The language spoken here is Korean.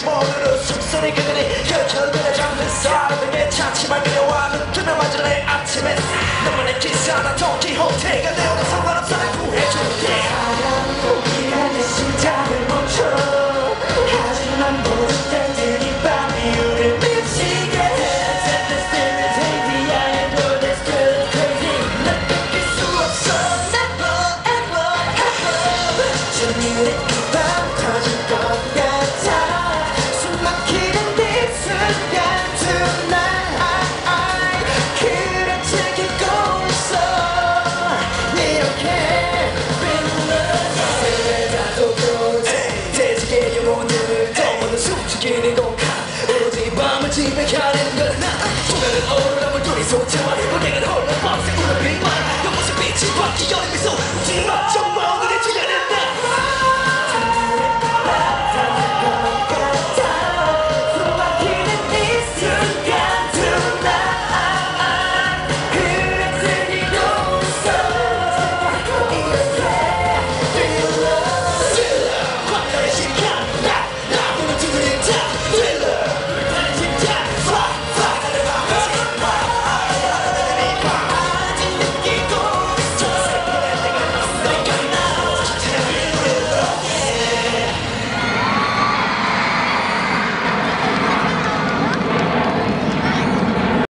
왠지 모르는 숨소리 그들이 켜켜들어 잠든 사람에게 차치만 그녀와 눈뜨면 맞을 내 아침에 너무나 기사나 돈키호테가 되어도 상관없어 날 구해줄게 see me counting the night.